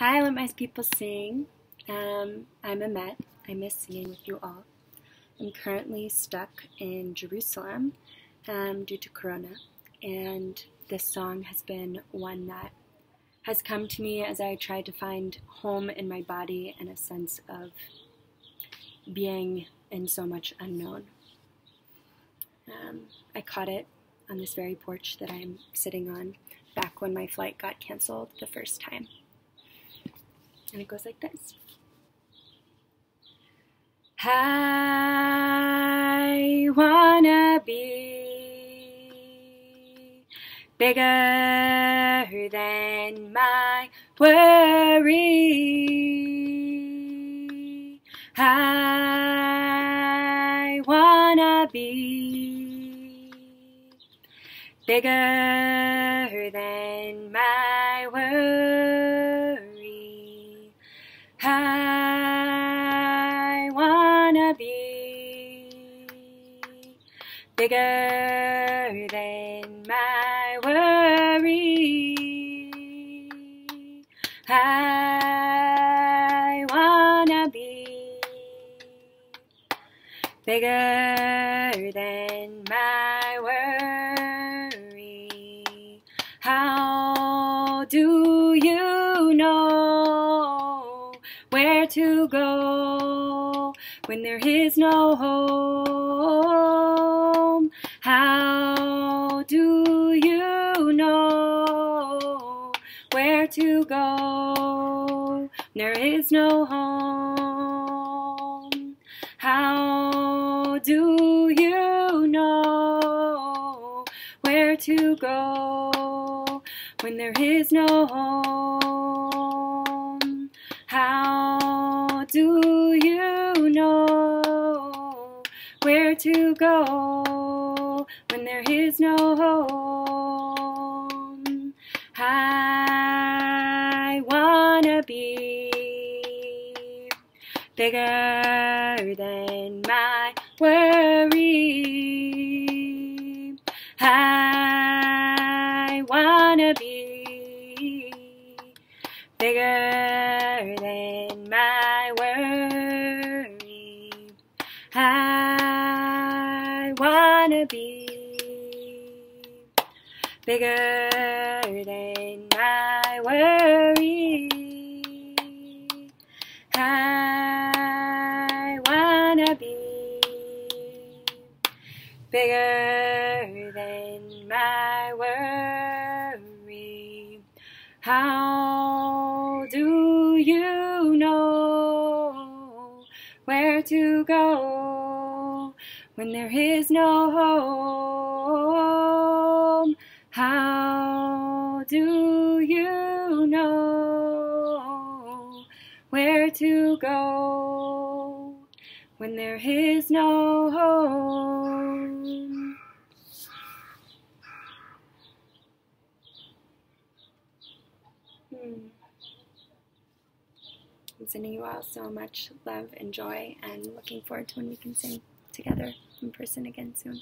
Hi, let my people sing. Um, I'm Emet. I miss singing with you all. I'm currently stuck in Jerusalem um, due to Corona, and this song has been one that has come to me as I tried to find home in my body and a sense of being in so much unknown. Um, I caught it on this very porch that I'm sitting on back when my flight got canceled the first time. And it goes like this. I wanna be bigger than my worry. I wanna be bigger than my I wanna be bigger than my worry. I wanna be bigger than my to go when there is no home? How do you know where to go there is no home? How do you know where to go when there is no home? How do you know where to go when there is no home? I wanna be bigger than my worry. I than my worry. I wanna be bigger than my worry. I wanna be bigger than my worry. How do go when there is no home? How do you know where to go when there is no home? Hmm. I'm sending you all so much love and joy and looking forward to when we can sing together in person again soon.